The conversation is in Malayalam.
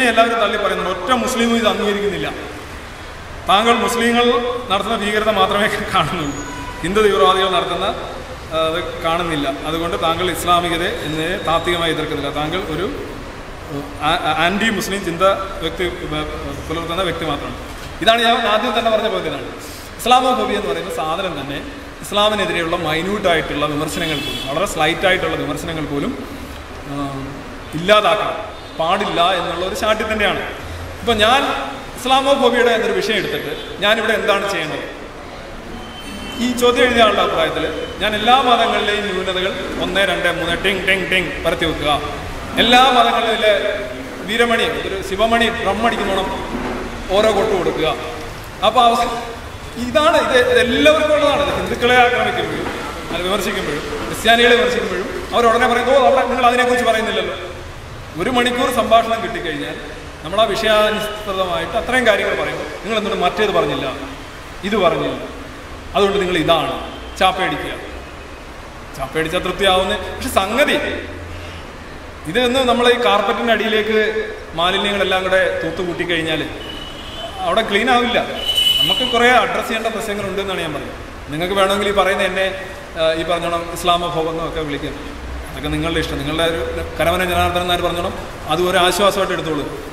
എല്ലാവരും തള്ളി പറയുന്നുണ്ട്. ഒറ്റ മുസ്ലിമും ഇത് അംഗീകരിക്കുന്നില്ല. താങ്കൾ മുസ്ലിങ്ങൾ നടത്തുന്ന ഭീകരത മാത്രമേ കാണുന്നുള്ളൂ. ഹിന്ദു തീവ്രവാദികൾ നടത്തുന്ന അത് കാണുന്നില്ല. അതുകൊണ്ട് താങ്കൾ ഇസ്ലാമികതയെ എന്നതിനെ താത്വികമായി എതിർക്കുന്നില്ല. താങ്കൾ ഒരു ആന്റി മുസ്ലിം ചിന്ത വ്യക്തി പുലർത്തുന്ന വ്യക്തി മാത്രമാണ്. ഇതാണ് ഞാൻ ആദ്യം തന്നെ പറഞ്ഞ ഇസ്ലാമോ ഇസ്ലാമോഫോബിയ എന്ന് പറയുന്ന സാധനം തന്നെ ഇസ്ലാമിനെതിരെയുള്ള മൈന്യൂട്ടായിട്ടുള്ള വിമർശനങ്ങൾ പോലും വളരെ സ്ലൈറ്റായിട്ടുള്ള വിമർശനങ്ങൾ പോലും ഇല്ലാതാക്കണം. പാടില്ല എന്നുള്ള ഒരു ശാഠ്യം തന്നെയാണ്. ഇപ്പം ഞാൻ ഇസ്ലാമോഫോബിയയുടെ എന്നൊരു വിഷയം എടുത്തിട്ട് ഞാനിവിടെ എന്താണ് ചെയ്യേണ്ടത്? ഈ ചോദ്യം എഴുതിയ ആളുടെ അഭിപ്രായത്തിൽ ഞാൻ എല്ലാ മതങ്ങളിലെയും ന്യൂനതകൾ ഒന്ന് രണ്ട് മൂന്ന് ടിങ് ടിങ് ടിങ് പരത്തി വെക്കുക. എല്ലാ മതങ്ങളിലെ വീരമണി ഒരു ശിവമണി ബ്രഹ്മടിക്കുന്നോണം ഓരോ കൊട്ട് കൊടുക്കുക. അപ്പോൾ അവസ ഇതാണ് ഇത് എല്ലാവർക്കും ഉള്ളതാണ്. ഹിന്ദുക്കളെ ആക്രമിക്കുമ്പോഴും അത് വിമർശിക്കുമ്പോഴും ക്രിസ്ത്യാനികളെ വിമർശിക്കുമ്പോഴും അവർ ഉടനെ പറയും ഓ അവിടെ നിങ്ങൾ അതിനെക്കുറിച്ച് പറയുന്നില്ലല്ലോ. ഒരു മണിക്കൂർ സംഭാഷണം കിട്ടിക്കഴിഞ്ഞാൽ നമ്മൾ ആ വിഷയാനുസൃതമായിട്ട് അത്രയും കാര്യങ്ങൾ പറയുമ്പോൾ നിങ്ങൾ എന്നിട്ട് മറ്റേത് പറഞ്ഞില്ല? ഇത് പറഞ്ഞില്ല. അതുകൊണ്ട് നിങ്ങൾ ഇതാണ്. ചാപ്പയടിക്കുക. ചാപ്പയടിച്ചാൽ തൃപ്തിയാവുന്നത് പക്ഷെ സംഗതി ഇതെന്ന് നമ്മൾ ഈ കാർപ്പറ്റിന്റെ അടിയിലേക്ക് മാലിന്യങ്ങളെല്ലാം കൂടെ തൂത്ത് കൂട്ടിക്കഴിഞ്ഞാൽ അവിടെ ക്ലീൻ ആവില്ല. നമുക്ക് കുറേ അഡ്രസ്സ് ചെയ്യേണ്ട പ്രശ്നങ്ങളുണ്ടെന്നാണ് ഞാൻ പറഞ്ഞത്. നിങ്ങൾക്ക് വേണമെങ്കിൽ ഈ പറയുന്ന എന്നെ ഈ പറഞ്ഞോണം ഇസ്ലാമോഫോബ് എന്നൊക്കെ വിളിക്കാം. അതൊക്കെ നിങ്ങളുടെ ഇഷ്ടം. നിങ്ങളുടെ ഒരു കരവന ജനാർദ്ദനന്മാർ പറഞ്ഞോളും. അതും ഒരു ആശ്വാസമായിട്ട് എടുത്തോളൂ.